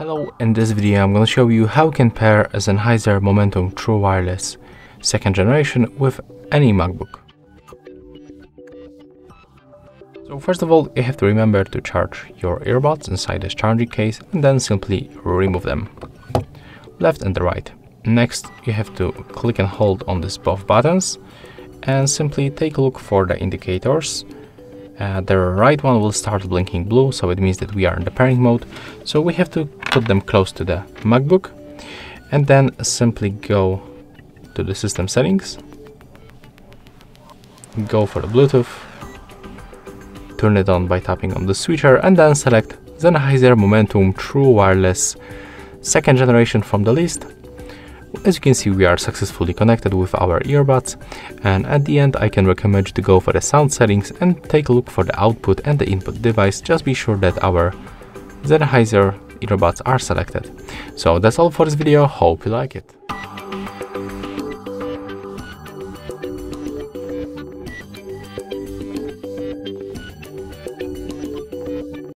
Hello, in this video I'm going to show you how you can pair a Sennheiser Momentum True Wireless second generation with any MacBook. So first of all, you have to remember to charge your earbuds inside this charging case and then simply remove them, left and the right. Next, you have to click and hold on these both buttons and simply take a look for the indicators uh, the right one will start blinking blue, so it means that we are in the pairing mode. So we have to put them close to the MacBook and then simply go to the system settings, go for the Bluetooth, turn it on by tapping on the switcher and then select Sennheiser Momentum True Wireless second generation from the list as you can see we are successfully connected with our earbuds and at the end I can recommend you to go for the sound settings and take a look for the output and the input device just be sure that our Sennheiser earbuds are selected. So that's all for this video, hope you like it.